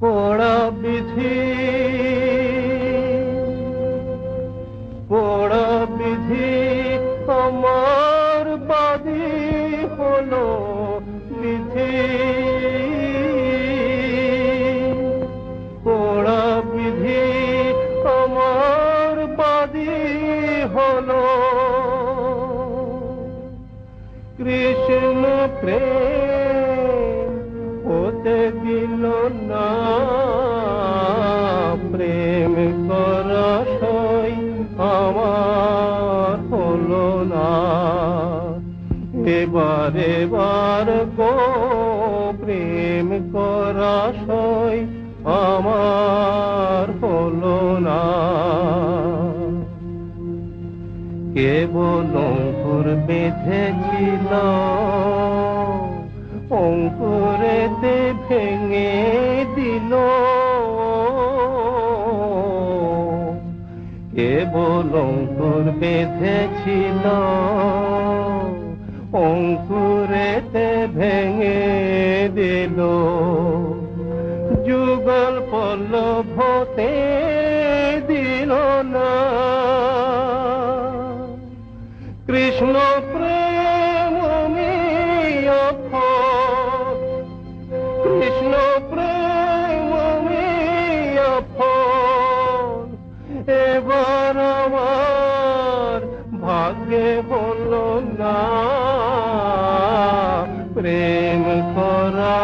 পোড়া বিধি। পোড়া বিধি আমার বাদী হলো বিধি পোড়া বিধি আমার বাদী হলো। কৃষ্ণ প্রেম হতে দিল না। হলো না এবার এবার গো প্রেম করা সই আমার হলো না। কেবল অঙ্কুর বেঁধেছিল, অঙ্কুরেতে ভেঙে দিল। কেবল অঙ্কুর বেঁধেছিল। অঙ্কুরেতে ভেঙে দিল। যুগল পল্লব হতে দিল না। কৃষ্ণ প্রেম এবার আমার ভাগ্যে হলো না প্রেম করা